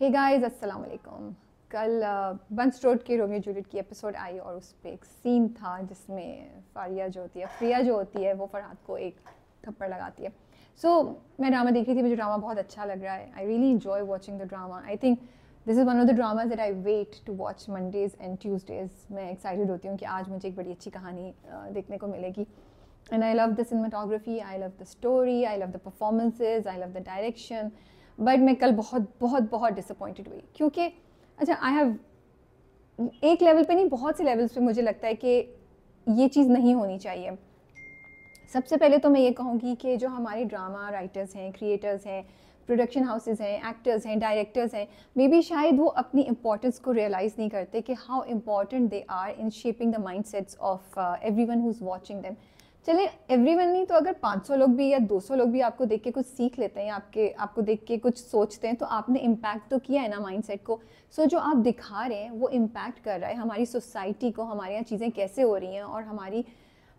Hey guys अस्सलाम वालेकुम कल बंस रोड के रोमियो जूलियट की एपिसोड आई और उस पर एक सीन था जिसमें फारिया जो होती है फ्रिया जो होती है वो फरहाद को एक थप्पड़ लगाती है। सो so, मैं ड्रामा देख रही थी मुझे ड्रामा बहुत अच्छा लग रहा है। I really enjoy watching the drama I think this is one of the dramas that I wait to watch Mondays and Tuesdays मैं एक्साइटेड होती हूँ कि आज मुझे एक बड़ी अच्छी कहानी uh, देखने को मिलेगी। And I love the cinematography I love the story I love the performances I love the direction but मैं कल बहुत बहुत बहुत डिसअपॉइंटेड हुई। क्योंकि अच्छा आई हैव एक लेवल पे नहीं, बहुत से लेवल्स पे मुझे लगता है कि ये चीज़ नहीं होनी चाहिए। सबसे पहले तो मैं ये कहूँगी कि जो हमारे ड्रामा राइटर्स हैं क्रिएटर्स हैं प्रोडक्शन हाउसेज हैं एक्टर्स हैं डायरेक्टर्स हैं मे बी शायद वो अपनी इंपॉर्टेंस को रियलाइज़ नहीं करते कि how important they are in shaping the mind sets of every one who is watching them चले एवरीवन नहीं तो अगर 500 लोग भी या 200 लोग भी आपको देख के कुछ सीख लेते हैं आपके आपको देख के कुछ सोचते हैं तो आपने इम्पैक्ट तो किया है ना माइंडसेट को। सो so, जो आप दिखा रहे हैं वो इम्पैक्ट कर रहा है हमारी सोसाइटी को हमारे यहाँ चीज़ें कैसे हो रही हैं और हमारी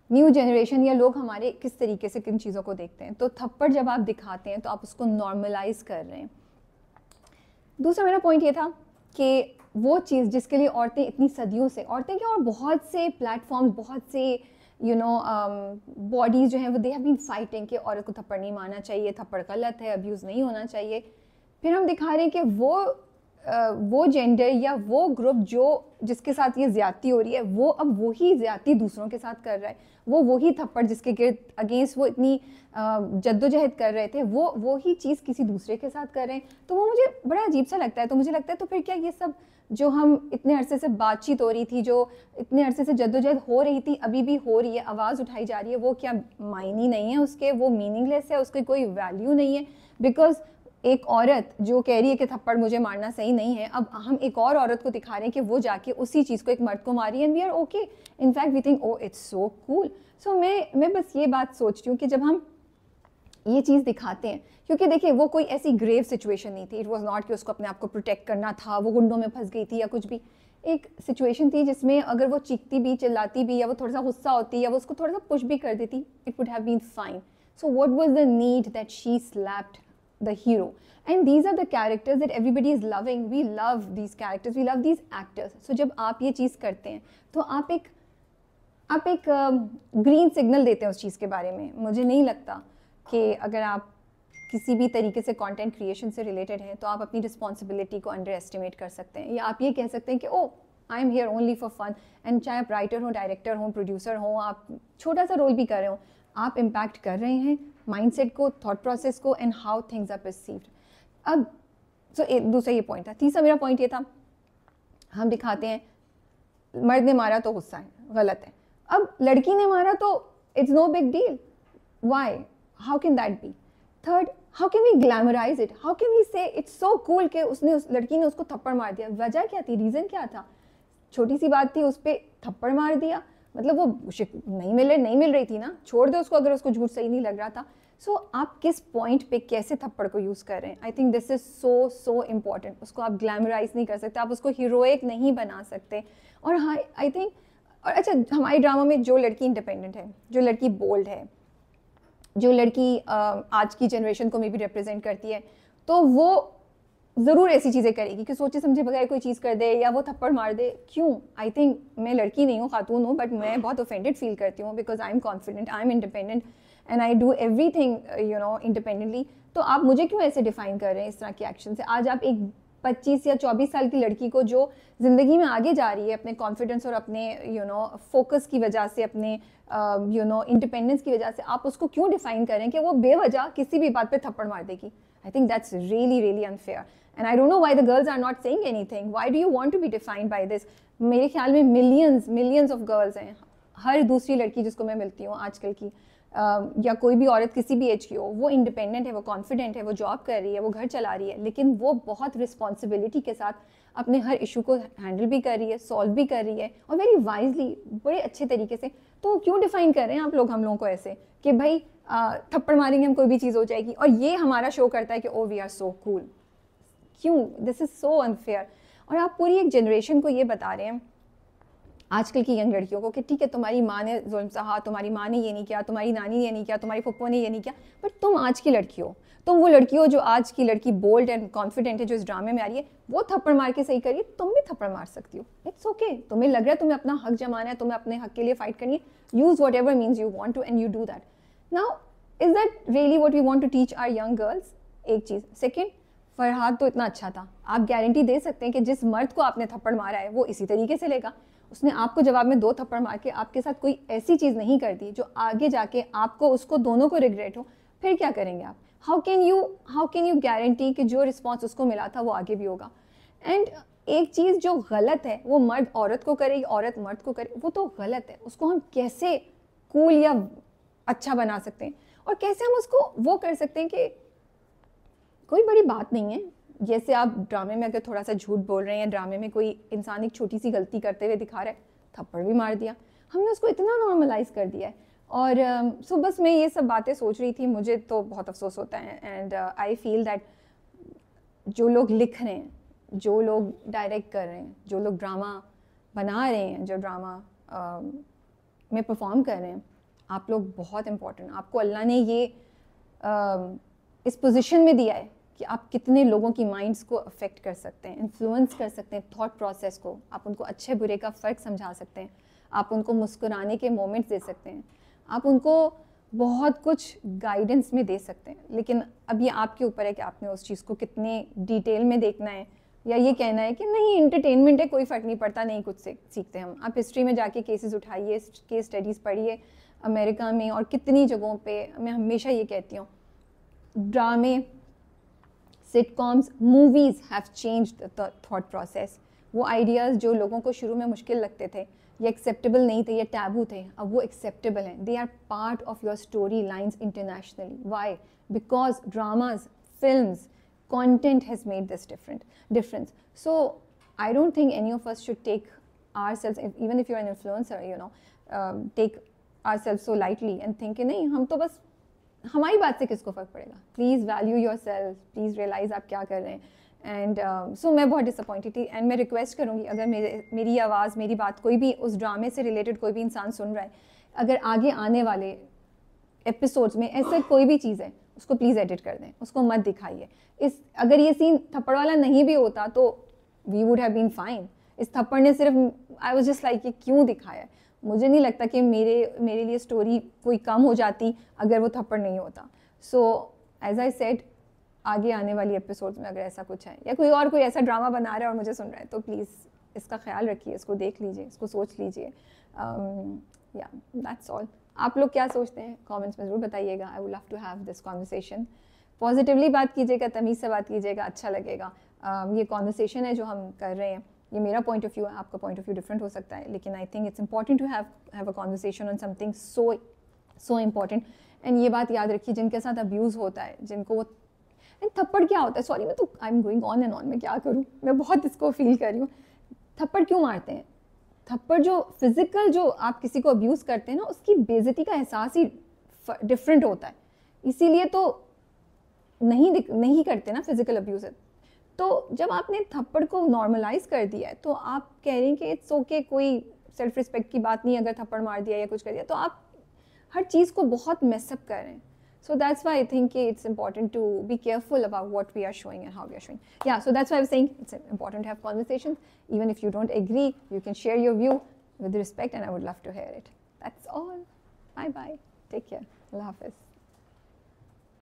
न्यू जनरेशन या लोग हमारे किस तरीके से किन चीज़ों को देखते हैं। तो थप्पड़ जब आप दिखाते हैं तो आप उसको नॉर्मलाइज कर रहे हैं। दूसरा मेरा पॉइंट ये था कि वो चीज़ जिसके लिए औरतें इतनी सदियों से औरतें क्या और बहुत से प्लेटफॉर्म्स बहुत से यू नो बॉडीज जो हैं वो दे हैव बीन फाइटिंग कि औरत को थप्पड़ नहीं मारना चाहिए थप्पड़ गलत है अब्यूज़ नहीं होना चाहिए। फिर हम दिखा रहे हैं कि वो uh, वो जेंडर या वो ग्रुप जो जिसके साथ ये ज़्यादती हो रही है वो अब वही ज़्यादती दूसरों के साथ कर रहा है। वो वही थप्पड़ जिसके गिर्द अगेंस्ट वो इतनी जद्दोजहद कर रहे थे वो वही चीज़ किसी दूसरे के साथ कर रहे हैं। तो वो मुझे बड़ा अजीब सा लगता है। तो मुझे लगता है तो फिर क्या ये सब जो हम इतने अरसे से बातचीत हो रही थी, जो इतने अरसे से जद्दोजहद हो रही थी, अभी भी हो रही है, आवाज़ उठाई जा रही है, वो क्या मायने नहीं है उसके? वो मीनिंगलेस है, उसकी कोई वैल्यू नहीं है। बिकॉज़ एक औरत जो कह रही है कि थप्पड़ मुझे मारना सही नहीं है, अब हम एक और औरत को दिखा रहे हैं कि वो जाके उसी चीज़ को, एक मर्द को मारी and we are okay in fact we think oh it's so cool so मैं मैं बस ये बात सोच रही हूँ कि जब हम ये चीज़ दिखाते हैं। क्योंकि देखिए वो कोई ऐसी ग्रेव सिचुएशन नहीं थी। इट वॉज़ नॉट कि उसको अपने आप को प्रोटेक्ट करना था वो गुंडों में फंस गई थी या कुछ भी। एक सिचुएशन थी जिसमें अगर वो चीखती भी चिल्लाती भी या वो थोड़ा सा गुस्सा होती या वो उसको थोड़ा सा पुश भी कर देती it would have been fine so what was the need that she slapped the hero and these are the characters that everybody is loving we love these characters we love these actors so जब आप ये चीज़ करते हैं तो आप एक आप एक ग्रीन uh, सिग्नल देते हैं उस चीज़ के बारे में। मुझे नहीं लगता। कि अगर आप किसी भी तरीके से कंटेंट क्रिएशन से रिलेटेड हैं तो आप अपनी रिस्पॉन्सिबिलिटी को अंडर एस्टिमेट कर सकते हैं। या आप ये कह सकते हैं कि ओ I am here only for fun and चाहे आप राइटर हों डायरेक्टर हों प्रोड्यूसर हों आप छोटा सा रोल भी कर रहे हो आप इम्पैक्ट कर रहे हैं माइंडसेट को थॉट प्रोसेस को and how things are perceived अब सो so, दूसरा ये पॉइंट था। तीसरा मेरा पॉइंट ये था हम दिखाते हैं मर्द ने मारा तो गुस्सा है गलत है। अब लड़की ने मारा तो it's no big deal why how can that be third how can we glamorise it how can we say it's so cool कि उसने उस लड़की ने उसको थप्पड़ मार दिया? वजह क्या थी? रीज़न क्या था? छोटी सी बात थी उस पर थप्पड़ मार दिया। मतलब वो नहीं मिल रही नहीं मिल रही थी ना? छोड़ दो उसको अगर उसको झूठ सही नहीं लग रहा था। सो so, आप किस पॉइंट पे कैसे थप्पड़ को यूज़ कर रहे हैं? I think this is so so important उसको आप ग्लैमराइज नहीं कर सकते। आप उसको हीरोइक नहीं बना सकते। और हाँ आई थिंक और अच्छा हमारे ड्रामा में जो लड़की इंडिपेंडेंट है जो लड़की बोल्ड है जो लड़की आज की जनरेशन को मे भी रिप्रेजेंट करती है तो वो ज़रूर ऐसी चीज़ें करेगी कि सोचे समझे बगैर कोई चीज़ कर दे या वो थप्पड़ मार दे। क्यों? आई थिंक मैं लड़की नहीं हूँ, खातून हूँ बट मैं बहुत ऑफेंडेड फील करती हूँ because I am confident I am independent and I do every thing you know independently तो आप मुझे क्यों ऐसे डिफाइन कर रहे हैं इस तरह के एक्शन से? आज आप एक 25 या 24 साल की लड़की को जो ज़िंदगी में आगे जा रही है अपने कॉन्फिडेंस और अपने यू नो फोकस की वजह से, अपने यू नो इंडिपेंडेंस की वजह से, आप उसको क्यों डिफाइन करें कि वो बेवजह किसी भी बात पे थप्पड़ मार देगी? I think that's really really unfair and I don't know why the girls are not saying anything why do you want to be defined by this मेरे ख्याल में मिलियंस मिलियंस ऑफ़ गर्ल्स हैं। हर दूसरी लड़की जिसको मैं मिलती हूँ आजकल की या कोई भी औरत किसी भी एज की हो, वो इंडिपेंडेंट है, वो कॉन्फिडेंट है, वो जॉब कर रही है, वो घर चला रही है, लेकिन वो बहुत रिस्पॉन्सिबिलिटी के साथ अपने हर इशू को हैंडल भी कर रही है सॉल्व भी कर रही है, और वेरी वाइजली बड़े अच्छे तरीके से। तो क्यों डिफाइन कर रहे हैं आप लोग हम लोगों को ऐसे? कि भाई थप्पड़ मारेंगे, हम कोई भी चीज़ हो जाएगी, और ये हमारा शो करता है कि oh we are so cool क्यों? दिस इज़ सो अनफेयर और आप पूरी एक जनरेशन को ये बता रहे हैं आजकल की यंग लड़कियों को कि ठीक है, तुम्हारी माँ ने जुल्म सहा, तुम्हारी माँ ने ये नहीं किया, तुम्हारी नानी ने ये नहीं किया, तुम्हारी पप्पो ने ये नहीं किया बट तुम आज की लड़की हो तुम वो लड़की हो जो आज की लड़की बोल्ड एंड कॉन्फिडेंट है, जो इस ड्रामे में आ रही है, वो थप्पड़ मार के सही करिए तुम भी थप्पड़ मार सकती हो। It's okay. तुम्हें लग रहा है तुम्हें अपना हक जमाना है, तुम्हें अपने हक के लिए फाइट करनी है। Use whatever means you want to and you do that now is that really what we want to teach our young girls एक चीज़। सेकेंड फरहाद तो इतना अच्छा था। आप गारंटी दे सकते हैं कि जिस मर्द को आपने थप्पड़ मारा है, वो इसी तरीके से लेगा। उसने आपको जवाब में दो थप्पड़ मार के आपके साथ कोई ऐसी चीज़ नहीं कर दी जो आगे जाके आपको, उसको दोनों को रिग्रेट हो। फिर क्या करेंगे आप? How can you how can you guarantee कि जो रिस्पॉन्स उसको मिला था वो आगे भी होगा? एंड एक चीज़ जो गलत है, वो मर्द औरत को करे, औरत मर्द को करे, वो तो गलत है। उसको हम कैसे कूल या अच्छा बना सकते हैं? और कैसे हम उसको वो कर सकते हैं कि कोई बड़ी बात नहीं है। जैसे आप ड्रामे में अगर थोड़ा सा झूठ बोल रहे हैं या ड्रामे में कोई इंसान एक छोटी सी गलती करते हुए दिखा रहा है थप्पड़ भी मार दिया। हमने उसको इतना नॉर्मलाइज कर दिया है। और सो बस मैं ये सब बातें सोच रही थी मुझे तो बहुत अफसोस होता है। एंड आई फील दैट जो लोग लिख रहे हैं जो लोग डायरेक्ट कर रहे हैं जो लोग ड्रामा बना रहे हैं जो ड्रामा uh, में परफॉर्म कर रहे हैं आप लोग बहुत इम्पोर्टेंट आपको अल्लाह ने ये uh, इस पोजीशन में दिया है कि आप कितने लोगों की माइंड्स को अफेक्ट कर सकते हैं इन्फ्लुएंस कर सकते हैं थॉट प्रोसेस को। आप उनको अच्छे बुरे का फ़र्क समझा सकते हैं। आप उनको मुस्कुराने के मोमेंट्स दे सकते हैं। आप उनको बहुत कुछ गाइडेंस में दे सकते हैं। लेकिन अब ये आपके ऊपर है कि आपने उस चीज़ को कितने डिटेल में देखना है। या ये कहना है कि नहीं इंटरटेनमेंट है, कोई फ़र्क नहीं पड़ता, नहीं कुछ सीखते हम। आप हिस्ट्री में जाके केसेस उठाइए केस स्टडीज़ पढ़िए अमेरिका में और कितनी जगहों पे मैं हमेशा ये कहती हूँ ड्रामे sitcoms movies have changed the thought process. वो आइडियाज़ जो लोगों को शुरू में मुश्किल लगते थे, ये एक्सेप्टेबल नहीं थे, ये टैबू थे, अब वो एक्सेप्टेबल हैं. They are part of your story lines internationally why because dramas film content has made this different difference so I don't think any of us should take ourselves even if you are an influencer you know take ourselves so lightly and think नहीं, हम तो बस हमारी बात से किसको फ़र्क पड़ेगा? Please value yourself please realise आप क्या कर रहे हैं। एंड सो uh, मैं बहुत डिसअपॉइंटेड थी। एंड मैं रिक्वेस्ट करूँगी अगर मेरे मेरी आवाज़ मेरी बात कोई भी उस ड्रामे से रिलेटेड कोई भी इंसान सुन रहा है अगर आगे आने वाले एपिसोड्स में ऐसे कोई भी चीज़ है उसको प्लीज़ एडिट कर दें उसको मत दिखाइए। इस अगर ये सीन थप्पड़ वाला नहीं भी होता तो we would have been fine इस थप्पड़ ने सिर्फ़ आई वॉज़ जस्ट लाइक ये क्यों दिखाया मुझे नहीं लगता कि मेरे मेरे लिए स्टोरी कोई कम हो जाती अगर वो थप्पड़ नहीं होता। सो एज आई सेट आगे आने वाली एपिसोड्स में अगर ऐसा कुछ है या कोई और कोई ऐसा ड्रामा बना रहा है और मुझे सुन रहा है तो प्लीज़ इसका ख्याल रखिए इसको देख लीजिए इसको सोच लीजिए। या दैट्स ऑल आप लोग क्या सोचते हैं? कमेंट्स में ज़रूर बताइएगा। I would love to have this conversation positively बात कीजिएगा तमीज़ से बात कीजिएगा अच्छा लगेगा। Um, ये कॉन्वर्सेशन है जो हम कर रहे हैं। ये मेरा पॉइंट ऑफ़ व्यू है, आपका पॉइंट ऑफ़ व्यू डिफरेंट हो सकता है, लेकिन I think it's important to have have a conversation on something so so important and ये बात याद रखिए, जिनके साथ अब्यूज़ होता है, जिनको वो एंड थप्पड़ क्या होता है? सॉरी मैं तो I am going on and on मैं क्या करूँ? मैं बहुत इसको फील कर रही हूँ। थप्पड़ क्यों मारते हैं? थप्पड़ जो फ़िज़िकल जो आप किसी को अब्यूज़ करते हैं ना, उसकी बेजती का एहसास ही डिफरेंट होता है। इसीलिए तो नहीं नहीं करते ना फ़िज़िकल अब्यूज़ तो जब आपने थप्पड़ को नॉर्मलाइज कर दिया है तो आप कह रहे हैं कि इट्स ओके कोई सेल्फ रिस्पेक्ट की बात नहीं, अगर थप्पड़ मार दिया या कुछ कर दिया तो आप हर चीज़ को बहुत मैसअप कर रहे हैं। So that's why I think it's important to be careful about what we are showing and how we are showing या so that's why think it's important have conversation even if you don't agree you can share your view with respect and I would love to hear it that's all bye bye take care अल्लाह हाफिज़